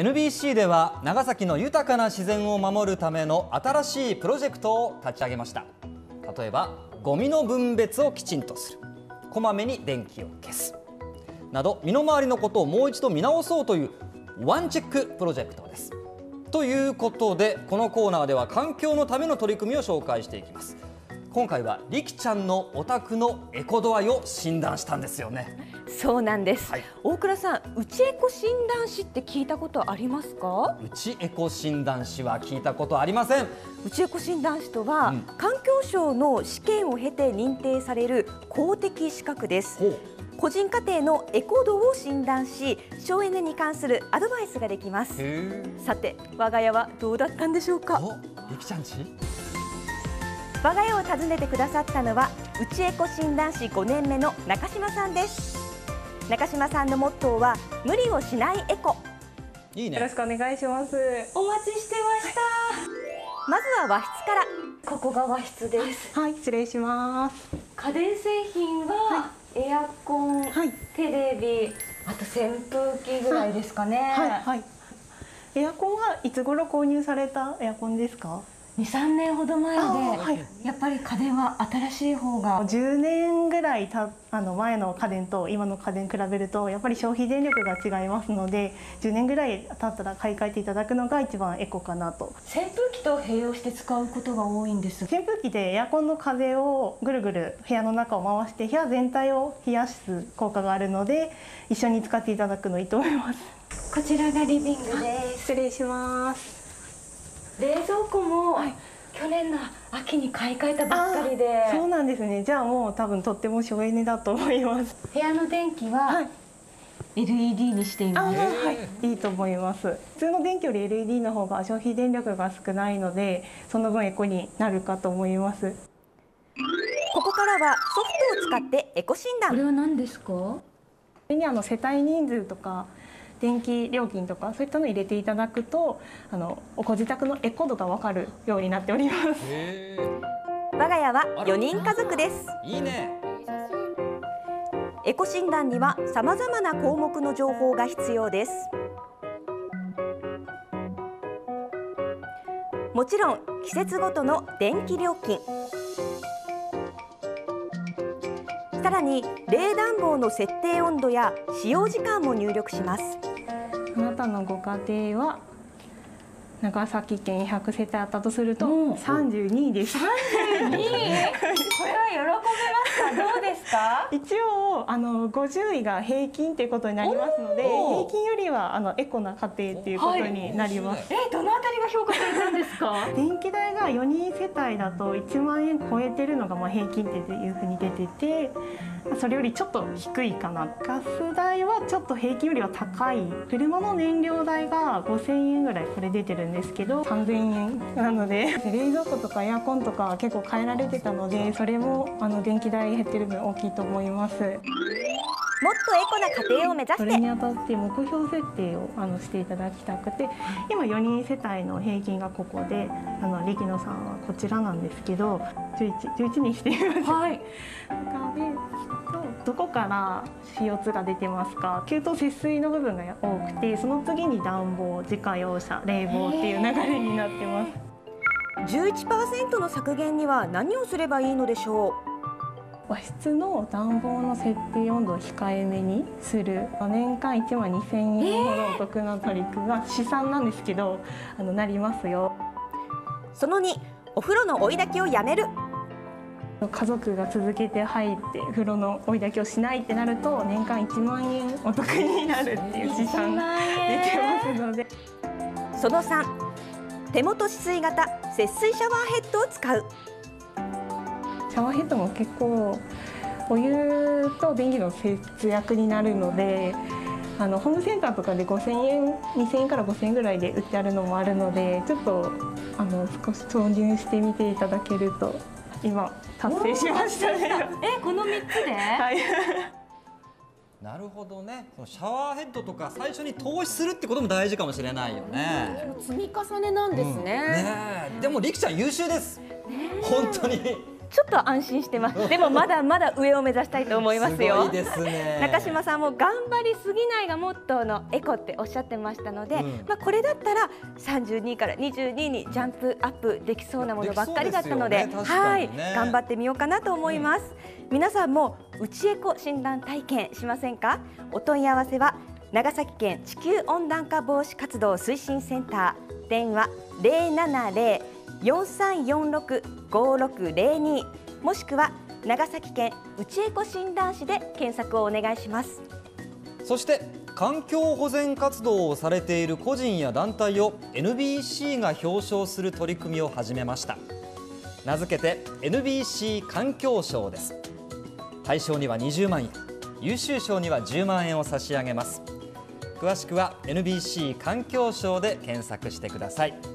NBC では長崎の豊かな自然を守るための新しいプロジェクトを立ち上げました。例えばゴミの分別をきちんとする。こまめに電気を消す。など身の回りのことをもう一度見直そうというワンチェックプロジェクトです。ということでこのコーナーでは環境のための取り組みを紹介していきます。今回はりきちゃんのお宅のエコ度合いを診断したんですよね。そうなんです、はい。大倉さんうちエコ診断士って聞いたことありますか？うちエコ診断士は聞いたことありません。うちエコ診断士とは、うん。環境省の試験を経て認定される公的資格です。個人家庭のエコ度を診断し省エネに関するアドバイスができます。へさて我が家はどうだったんでしょうか？おりきちゃんち？我が家を訪ねてくださったのはうちエコ診断士5年目の中島さんです中島さんのモットーは無理をしないエコいいねよろしくお願いします。お待ちしてましたまずは和室からここが和室ですはい、失礼します。家電製品はエアコン、はい、テレビあと扇風機ぐらいですかね、はい、はい。エアコンはいつ頃購入されたエアコンですか？23年ほど前で、あはい。やっぱり家電は新しい方が。10年ぐらいたあの前の家電と今の家電比べるとやっぱり消費電力が違いますので10年ぐらい経ったら買い替えていただくのが一番エコかなと。扇風機と併用して使うことが多いんです。扇風機でエアコンの風をぐるぐる部屋の中を回して部屋全体を冷やす効果があるので一緒に使っていただくのいいと思います。こちらがリビングです。失礼します冷蔵庫も、はい。去年の秋に買い替えたばっかりで。そうなんですね。じゃあもう多分とっても省エネだと思います。部屋の電気ははい。LED にしています、はい。いいと思います。普通の電気より LED の方が消費電力が少ないのでその分エコになるかと思います。ここからはソフトを使ってエコ診断。これは何ですか？にあの世帯人数とか電気料金とかそういったのを入れていただくとあのご自宅のエコ度がわかるようになっております。へ我が家は4人家族です。えいいね。エコ診断には様々な項目の情報が必要です。もちろん季節ごとの電気料金さらに冷暖房の設定温度や使用時間も入力します。あなたのご家庭は長崎県100世帯あったとするとうん。32です。これは喜べますかどうですか？一応あの50位が平均ということになりますので平均よりはあのエコな家庭ということになります、えどのあたりが評価されたんですか？電気代が4人世帯だと1万円超えてるのがまあ平均点というふうに出ててまあそれよりちょっと低いかな。ガス代はちょっと平均よりは高い。車の燃料代が5000円ぐらいこれ出てるんですけど3000円なので。冷蔵庫とかエアコンとか結構変えられてたのでそれもあの電気代減ってる分大きいと思います。もっとエコな家庭を目指して。それにあたって目標設定をあのしていただきたくて今4人世帯の平均がここであの力野さんはこちらなんですけど 11, 11にしています。はい。どこから CO2 が出てますか？給湯節水の部分が多くてその次に暖房自家用車冷房っていう流れになってます。11%の削減には何をすればいいのでしょ和室の暖房の設定温度を控えめにする。年間1万2000円ほどお得な取り組みが試算なんですけどあのなりますよ。うその2お風呂の追い炊きをやめる。家族が続けて入って風呂の追い炊きをしないってなると年間1万円お得になるっていう試算出てますので。その3手元止水型節水シャワーヘッドを使うシャワーヘッドも結構お湯と電気の節約になるのであのホームセンターとかで5000円2000円から5000円ぐらいで売ってあるのもあるのでちょっとあの少し投入してみていただけると今達成しましたね。えこの3つで？はい。なるほどね。そのシャワーヘッドとか最初に投資するってことも大事かもしれないよね。積み重ねなんですね,、ねえ。でもりきちゃん優秀です。本当にちょっと安心してます。でもまだまだ上を目指したいと思いますよ。すごいですね。中島さんも頑張りすぎないがモットーのエコっておっしゃってましたので、うん。まあこれだったら32から22にジャンプアップできそうなものばっかりだったので、でね。確はい頑張ってみようかなと思います。皆さんも内エコ診断体験しませんか？お問い合わせは長崎県地球温暖化防止活動推進センター。電話070-4346-5602もしくは長崎県内エコ診断士で検索をお願いします。そして環境保全活動をされている個人や団体を NBC が表彰する取り組みを始めました。名付けて NBC 環境賞です。対象には20万円優秀賞には10万円を差し上げます。詳しくは NBC 環境賞で検索してください。